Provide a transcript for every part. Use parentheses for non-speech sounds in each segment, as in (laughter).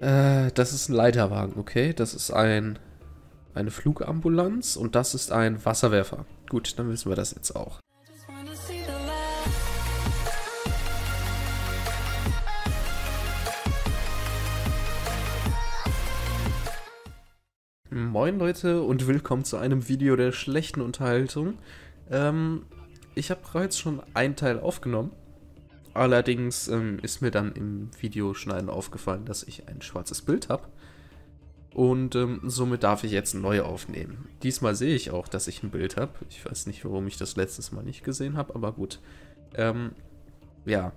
Äh, das ist ein Leiterwagen, okay. Das ist ein eine Flugambulanz und das ist ein Wasserwerfer. Gut, dann wissen wir das jetzt auch. Moin Leute und willkommen zu einem Video der schlechten Unterhaltung. Ähm, ich habe bereits schon einen Teil aufgenommen. Allerdings ähm, ist mir dann im Videoschneiden aufgefallen, dass ich ein schwarzes Bild habe. Und ähm, somit darf ich jetzt neu aufnehmen. Diesmal sehe ich auch, dass ich ein Bild habe. Ich weiß nicht, warum ich das letztes Mal nicht gesehen habe, aber gut. Ähm, ja.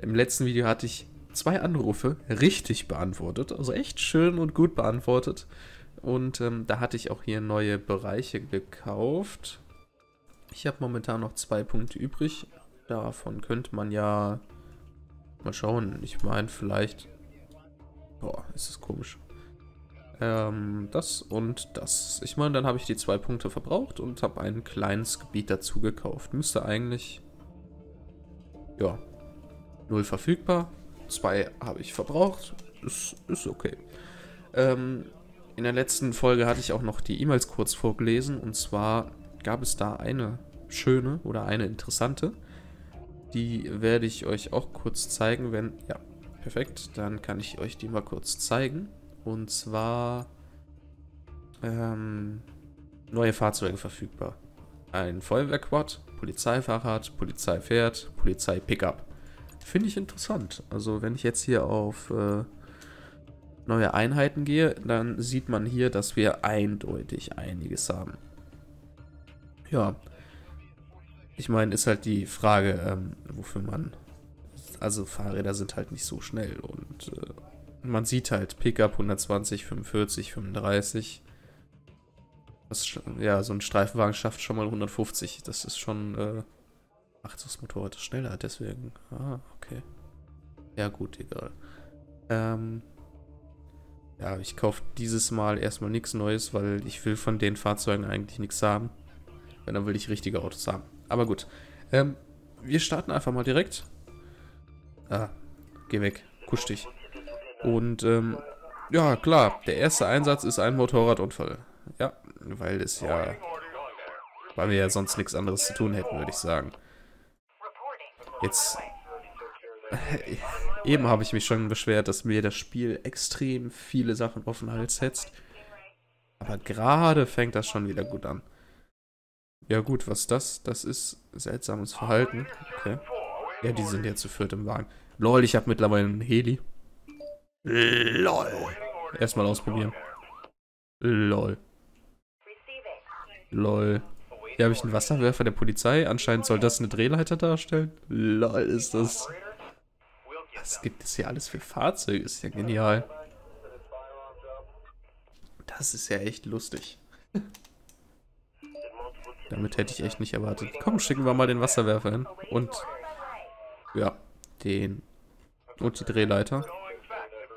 Im letzten Video hatte ich zwei Anrufe richtig beantwortet. Also echt schön und gut beantwortet. Und ähm, da hatte ich auch hier neue Bereiche gekauft. Ich habe momentan noch zwei Punkte übrig. Davon könnte man ja mal schauen. Ich meine, vielleicht... Boah, ist das komisch. Ähm, das und das. Ich meine, dann habe ich die zwei Punkte verbraucht und habe ein kleines Gebiet dazu gekauft. Müsste eigentlich... Ja. Null verfügbar. Zwei habe ich verbraucht. Ist, ist okay. Ähm, in der letzten Folge hatte ich auch noch die E-Mails kurz vorgelesen. Und zwar gab es da eine schöne oder eine interessante. Die werde ich euch auch kurz zeigen, wenn... Ja, perfekt. Dann kann ich euch die mal kurz zeigen. Und zwar ähm, neue Fahrzeuge verfügbar. Ein Feuerwehrquad, Polizeifahrrad, Polizeipferd, Polizei-Pickup. Finde ich interessant. Also wenn ich jetzt hier auf äh, neue Einheiten gehe, dann sieht man hier, dass wir eindeutig einiges haben. Ja. Ich meine, ist halt die Frage, ähm, wofür man... Also Fahrräder sind halt nicht so schnell und... Äh, man sieht halt Pickup 120, 45, 35. Das, ja, so ein Streifenwagen schafft schon mal 150. Das ist schon, äh, ach, das Motorrad ist schneller, deswegen. Ah, okay. Ja, gut, egal. Ähm, ja, ich kaufe dieses Mal erstmal nichts Neues, weil ich will von den Fahrzeugen eigentlich nichts haben. Wenn, dann will ich richtige Autos haben. Aber gut. Ähm, wir starten einfach mal direkt. Ah, geh weg. Kusch dich. Und ähm, ja, klar, der erste Einsatz ist ein Motorradunfall. Ja, weil es ja, weil wir ja sonst nichts anderes zu tun hätten, würde ich sagen. Jetzt, (laughs) eben habe ich mich schon beschwert, dass mir das Spiel extrem viele Sachen auf den Hals setzt. Aber gerade fängt das schon wieder gut an. Ja gut, was ist das? Das ist seltsames Verhalten. Okay. Ja, die sind jetzt zu viert im Wagen. Lol, ich habe mittlerweile einen Heli. LOL. Erstmal ausprobieren. LOL. LOL. Hier habe ich einen Wasserwerfer der Polizei. Anscheinend soll das eine Drehleiter darstellen. LOL ist das. Was gibt es hier alles für Fahrzeuge? Ist ja genial. Das ist ja echt lustig. (laughs) Damit hätte ich echt nicht erwartet. Komm, schicken wir mal den Wasserwerfer hin. Und, ja, den und die Drehleiter.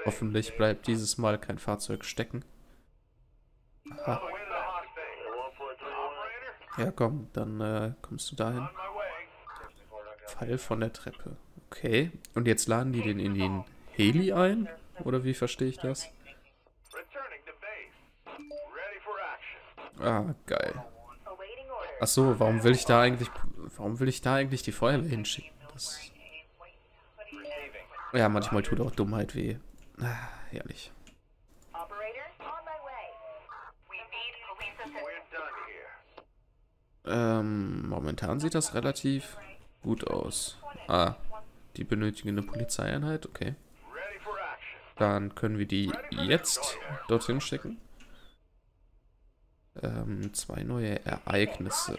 Hoffentlich bleibt dieses Mal kein Fahrzeug stecken. Aha. Ja, komm, dann äh, kommst du dahin. Pfeil von der Treppe. Okay. Und jetzt laden die den in den Heli ein? Oder wie verstehe ich das? Ah, geil. Ach so, warum will ich da eigentlich warum will ich da eigentlich die Feuerwehr hinschicken? Das ja, manchmal tut auch Dummheit weh. Ah, herrlich. Ähm, momentan sieht das relativ gut aus. Ah, die benötigen eine Polizeieinheit, okay. Dann können wir die jetzt dorthin schicken. Ähm, zwei neue Ereignisse.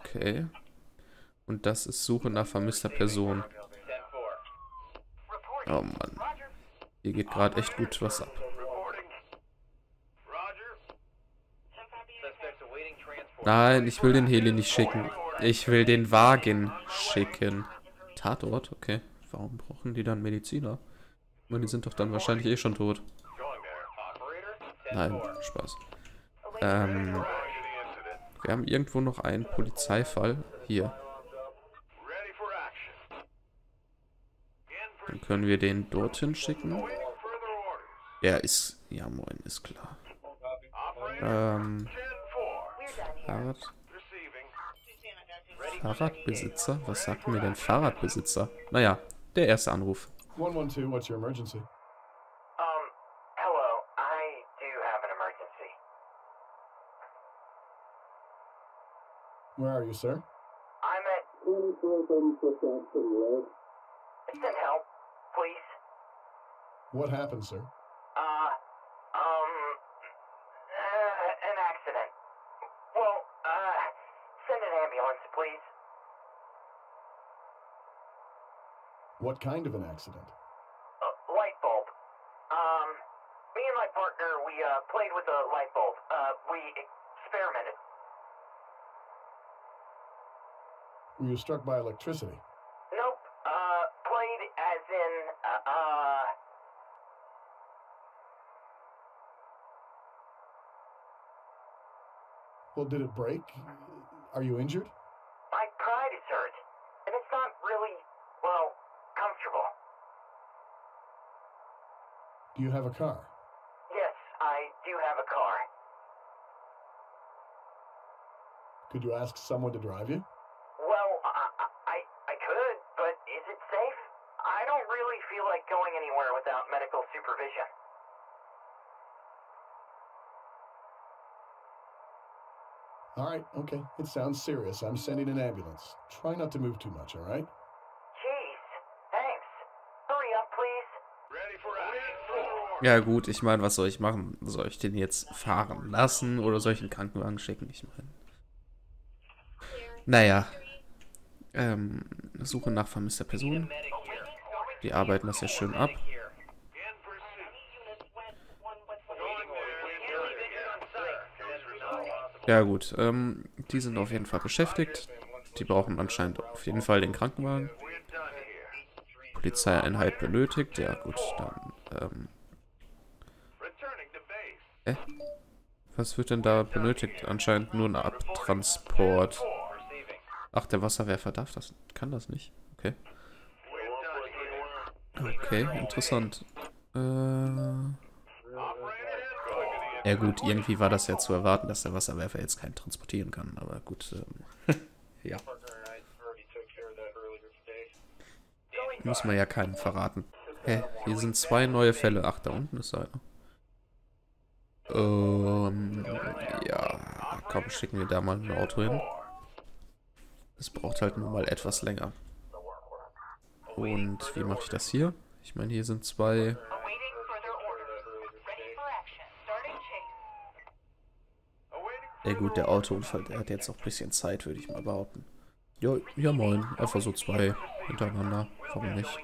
Okay. Und das ist Suche nach vermisster Person. Oh Mann. Hier geht gerade echt gut was ab. Nein, ich will den Heli nicht schicken. Ich will den Wagen schicken. Tatort? Okay. Warum brauchen die dann Mediziner? Ich meine, die sind doch dann wahrscheinlich eh schon tot. Nein, Spaß. Ähm, wir haben irgendwo noch einen Polizeifall. Hier. Dann können wir den dorthin schicken. Ja, ist. Ja, moin, ist klar. Ähm. Fahrrad. Fahrradbesitzer? Was sagt mir denn Fahrradbesitzer? Naja, der erste Anruf. 112, what's your emergency? Where are you, sir? I'm at. Send help, please. What happened, sir? Uh, um, uh, an accident. Well, uh, send an ambulance, please. What kind of an accident? Uh, light bulb. Um, me and my partner, we, uh, played with a light bulb. Uh, we experimented. Were you struck by electricity? Nope. Uh, played as in, uh, uh, Well, did it break? Are you injured? my pride is hurt. And it's not really, well, comfortable. Do you have a car? Yes, I do have a car. Could you ask someone to drive you? Okay. It sounds serious. I'm sending an ambulance. Try not to move too much, all right? Jeez, thanks. Hurry up, please. Ja gut, ich meine, was soll ich machen? Soll ich den jetzt fahren lassen oder soll ich einen Krankenwagen schicken? Ich meine. Naja. Ähm, Suche nach vermisster Person. Die arbeiten das ja schön ab. Ja gut, ähm, die sind auf jeden Fall beschäftigt. Die brauchen anscheinend auf jeden Fall den Krankenwagen. Polizeieinheit benötigt. Ja gut, dann, ähm, Äh? Was wird denn da benötigt? Anscheinend nur ein Abtransport. Ach, der Wasserwerfer darf das. Kann das nicht. Okay. Okay, interessant. Äh. Ja gut, irgendwie war das ja zu erwarten, dass der Wasserwerfer jetzt keinen transportieren kann, aber gut. Ähm, (laughs) ja. Muss man ja keinen verraten. Hä? Hier sind zwei neue Fälle. Ach, da unten ist einer. Ähm, ja, komm, schicken wir da mal ein Auto hin. Es braucht halt nur mal etwas länger. Und wie mache ich das hier? Ich meine, hier sind zwei. Ja gut, der Autounfall, der hat jetzt noch ein bisschen Zeit, würde ich mal behaupten. Ja, ja moin. Einfach so zwei hintereinander. Warum nicht?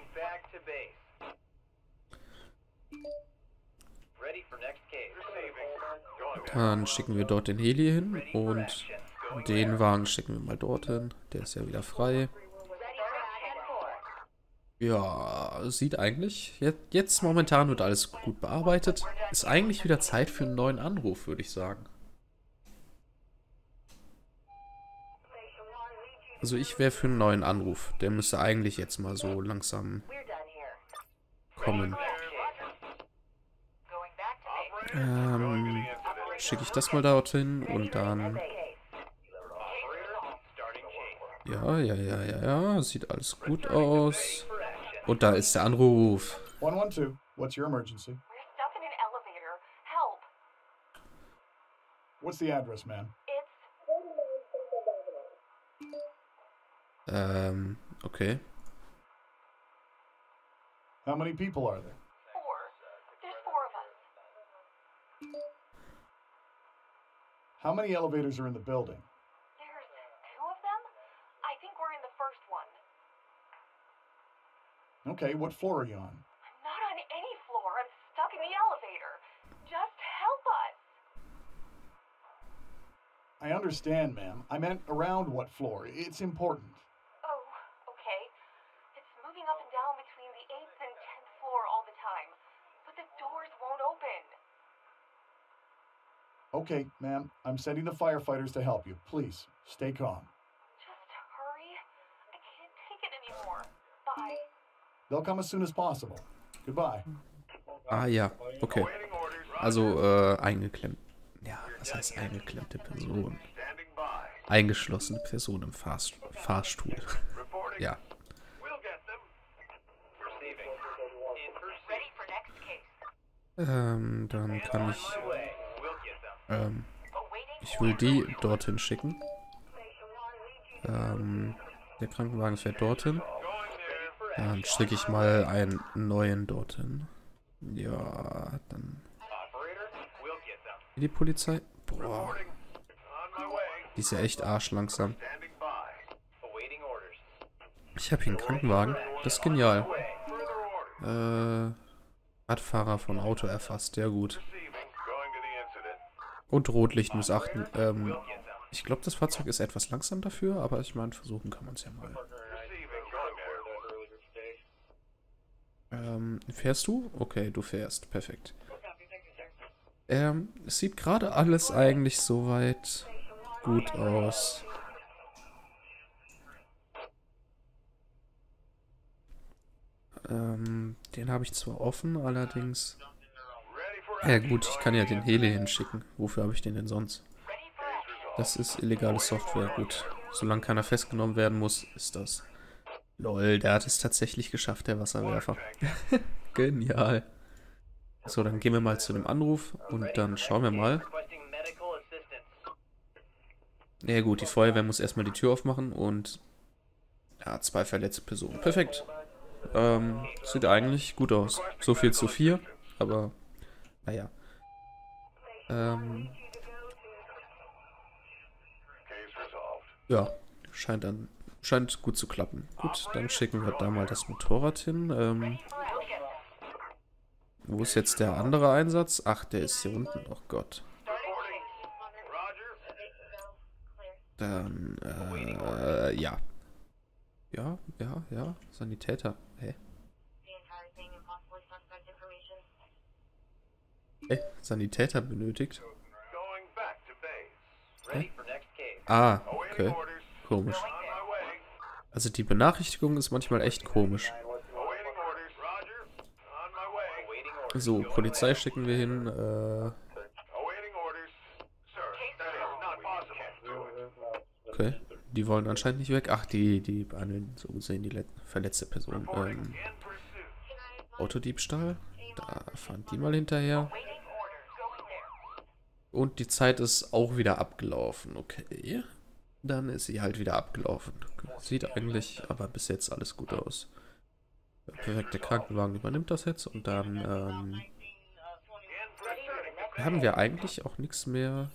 Dann schicken wir dort den Heli hin und den Wagen schicken wir mal dorthin. Der ist ja wieder frei. Ja, sieht eigentlich. Jetzt, jetzt momentan wird alles gut bearbeitet. Ist eigentlich wieder Zeit für einen neuen Anruf, würde ich sagen. Also ich wäre für einen neuen Anruf. Der müsste eigentlich jetzt mal so langsam kommen. Ähm, schicke ich das mal dorthin und dann... Ja, ja, ja, ja, ja. Sieht alles gut aus. Und da ist der Anruf. 112, what's your emergency? We're stuck in an elevator. Help. What's the address, ma'am? It's Ähm, okay. How many people are there? four. There's four of us. How many elevators are in the building? There's two of them? I think we're in the first one. Okay, what floor are you on? I'm not on any floor. I'm stuck in the elevator. Just help us. I understand, ma'am. I meant around what floor. It's important. Okay, ma'am. I'm sending the firefighters to help you. Please, stay calm. Just hurry. I can't take it anymore. Bye. They'll come as soon as possible. Goodbye. Ah ja, Okay. Also, äh, eingeklemmt. Ja, was heißt eingeklemmte Person? Eingeschlossene Person im Fahrst Fahrstuhl. (laughs) ja. Ready for next case. Ähm, dann kann ich. Ähm, ich will die dorthin schicken. Ähm, der Krankenwagen fährt dorthin. Dann schicke ich mal einen neuen dorthin. Ja, dann. Die Polizei. Boah, die ist ja echt arschlangsam. Ich habe hier einen Krankenwagen. Das ist genial. Äh, Radfahrer von Auto erfasst. Ja gut. Und Rotlicht missachten. Ähm, ich glaube, das Fahrzeug ist etwas langsam dafür, aber ich meine, versuchen kann man es ja mal. Ähm, fährst du? Okay, du fährst. Perfekt. Ähm, es sieht gerade alles eigentlich soweit gut aus. Ähm, den habe ich zwar offen, allerdings... Ja gut, ich kann ja den Heli hinschicken. Wofür habe ich den denn sonst? Das ist illegale Software. Gut, solange keiner festgenommen werden muss, ist das. Lol, der hat es tatsächlich geschafft, der Wasserwerfer. (laughs) Genial. So, dann gehen wir mal zu dem Anruf und dann schauen wir mal. Ja gut, die Feuerwehr muss erstmal die Tür aufmachen und ja, zwei verletzte Personen. Perfekt. Ähm, sieht eigentlich gut aus. So viel zu vier, aber naja. Ähm, ja, scheint dann scheint gut zu klappen. Gut, dann schicken wir da mal das Motorrad hin. Ähm, wo ist jetzt der andere Einsatz? Ach, der ist hier unten. Oh Gott. Dann, äh, ja. Ja, ja, ja. Sanitäter. Hä? Hä? Sanitäter benötigt? Hä? Ah, okay. Komisch. Also die Benachrichtigung ist manchmal echt komisch. So, Polizei schicken wir hin. Äh, okay. Die wollen anscheinend nicht weg. Ach, die, die behandeln so gesehen die let- verletzte Person. Ähm, Autodiebstahl. Da fahren die mal hinterher. Und die Zeit ist auch wieder abgelaufen. Okay. Dann ist sie halt wieder abgelaufen. Sieht eigentlich aber bis jetzt alles gut aus. Der Krankenwagen übernimmt das jetzt und dann ähm, haben wir eigentlich auch nichts mehr.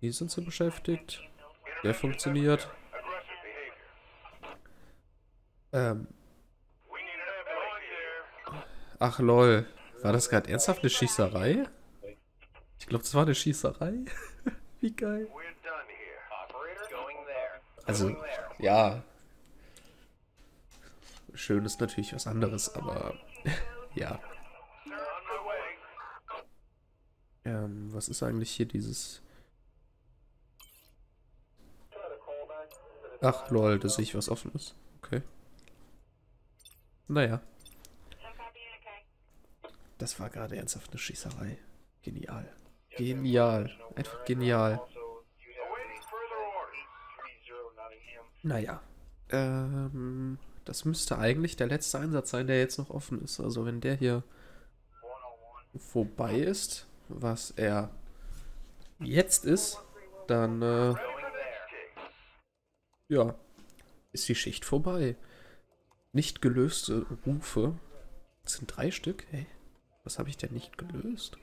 Hier sind sie beschäftigt. Der funktioniert. Ähm. Ach lol. War das gerade ernsthaft eine Schießerei? Ich glaube, das war eine Schießerei. (laughs) Wie geil. Also, ja. Schön ist natürlich was anderes, aber (laughs) ja. Ähm, was ist eigentlich hier dieses... Ach lol, da sehe ich was offen ist. Okay. Naja. Das war gerade ernsthaft eine Schießerei. Genial. Genial. Einfach genial. Naja. Ähm, das müsste eigentlich der letzte Einsatz sein, der jetzt noch offen ist. Also wenn der hier vorbei ist, was er jetzt ist, dann äh, ja, ist die Schicht vorbei. Nicht gelöste Rufe. Das sind drei Stück? Hey, was habe ich denn nicht gelöst?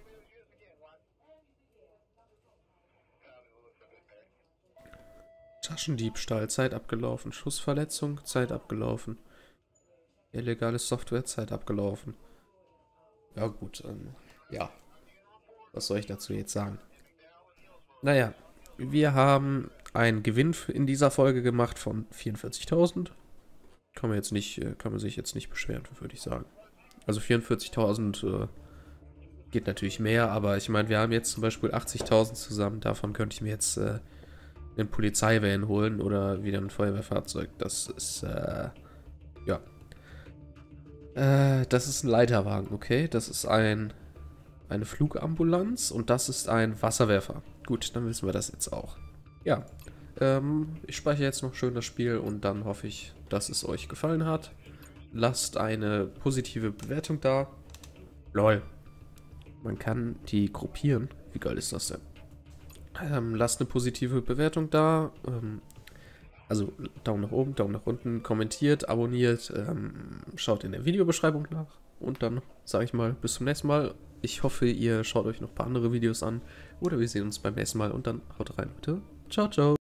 Taschendiebstahl, Zeit abgelaufen. Schussverletzung, Zeit abgelaufen. Illegale Software, Zeit abgelaufen. Ja gut, ähm, ja. Was soll ich dazu jetzt sagen? Naja, wir haben einen Gewinn in dieser Folge gemacht von 44.000. Kann man jetzt nicht, äh, kann man sich jetzt nicht beschweren, würde ich sagen. Also 44.000 äh, geht natürlich mehr, aber ich meine, wir haben jetzt zum Beispiel 80.000 zusammen. Davon könnte ich mir jetzt äh, einen Polizeivan holen oder wieder ein Feuerwehrfahrzeug. Das ist, äh, ja. Äh, das ist ein Leiterwagen, okay? Das ist ein eine Flugambulanz und das ist ein Wasserwerfer. Gut, dann wissen wir das jetzt auch. Ja, ähm, ich speichere jetzt noch schön das Spiel und dann hoffe ich, dass es euch gefallen hat. Lasst eine positive Bewertung da. Lol. Man kann die gruppieren. Wie geil ist das denn? Ähm, lasst eine positive Bewertung da. Ähm, also Daumen nach oben, Daumen nach unten, kommentiert, abonniert, ähm, schaut in der Videobeschreibung nach. Und dann sage ich mal, bis zum nächsten Mal. Ich hoffe, ihr schaut euch noch ein paar andere Videos an. Oder wir sehen uns beim nächsten Mal und dann haut rein, bitte. Ciao, ciao.